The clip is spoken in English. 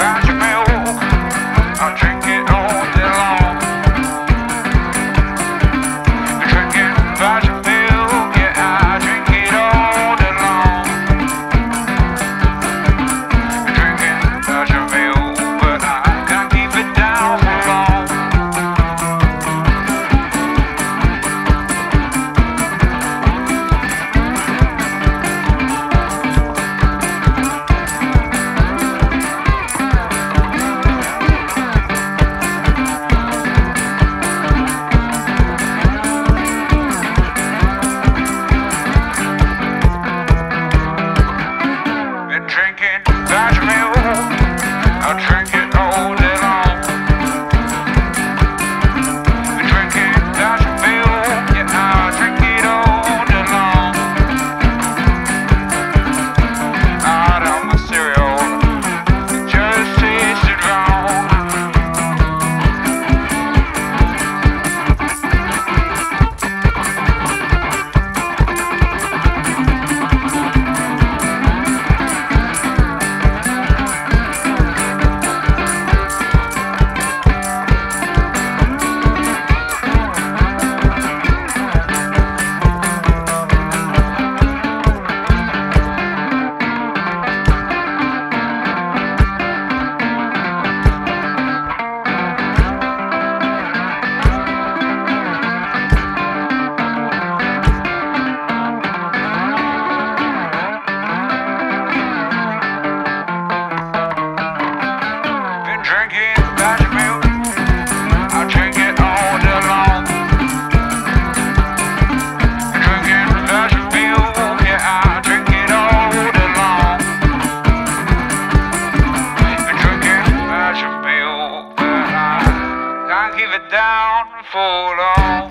Roger Milk, fool on.